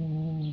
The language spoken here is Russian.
Mm-hmm.